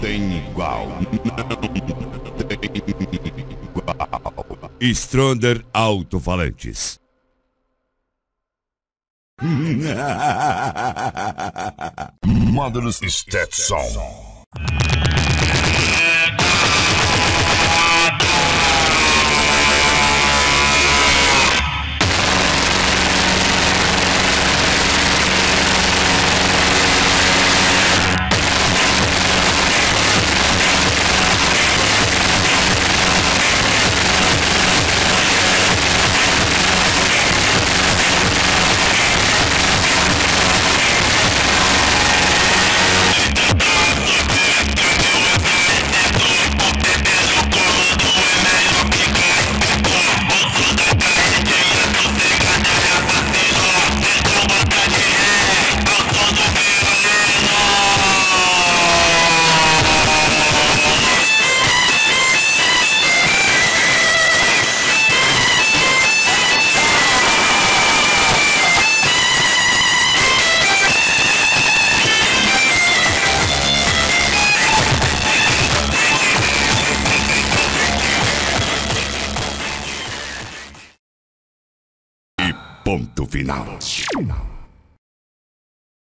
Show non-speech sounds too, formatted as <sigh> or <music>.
tem igual. Não tem igual. Stronder Alto-Falantes. <laughs> Módulos Stetson. Ponto final.